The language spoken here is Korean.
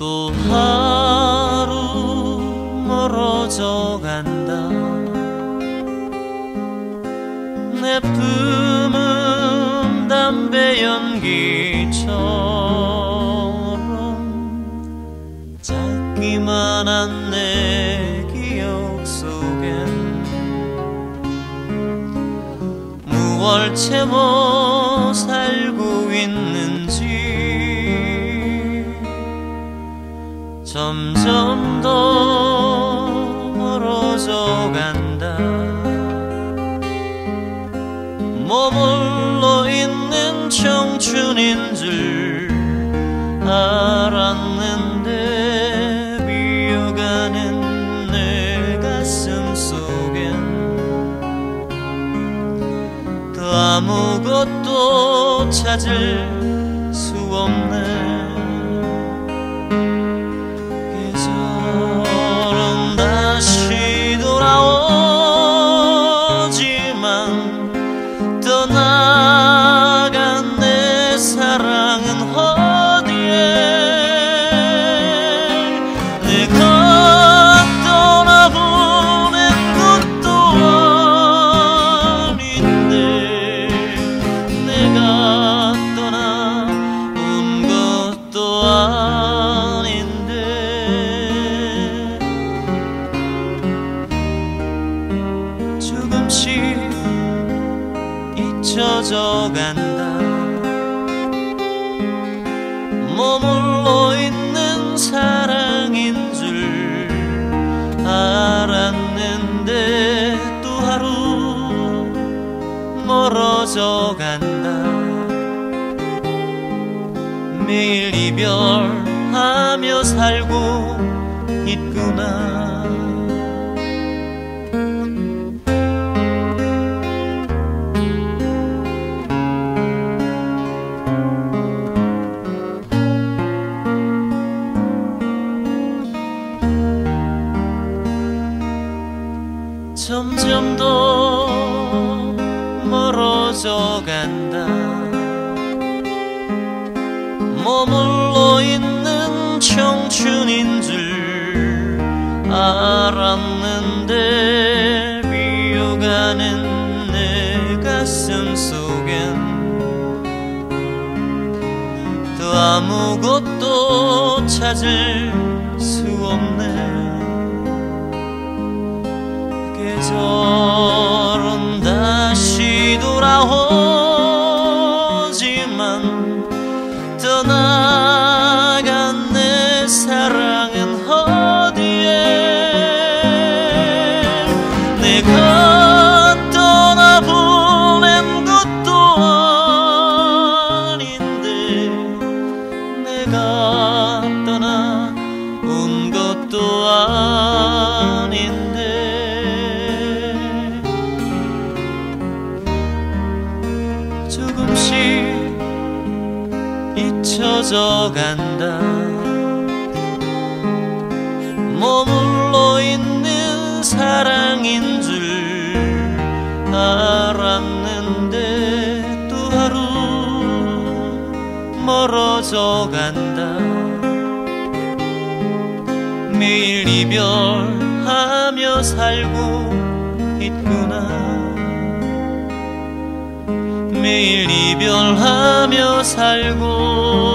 또 하루 멀어져 간다. 내 품은 담배 연기처럼 작기만 한 내 기억 속엔 무얼 채워 살고 있는 점점 더 멀어져 간다. 머물러 있는 청춘인 줄 알았는데 비어가는 내 가슴 속엔 더 아무것도 찾을 수 없네 잊혀져 간다. 머물러 있는 사랑인 줄 알았는데 또 하루 멀어져 간다. 매일 이별하며 살고 있구나 점점 더 멀어져 간다. 머물러 있는 청춘인 줄 알았는데 비어가는 내 가슴 속엔 더 아무것도 찾을 수 없네 계절은 다시 돌아오 잊혀져 간다. 머물러 있는 사랑인 줄 알았는데 또 하루 멀어져 간다. 매일 이별하며 살고 있구나. 매일 이별하며 살고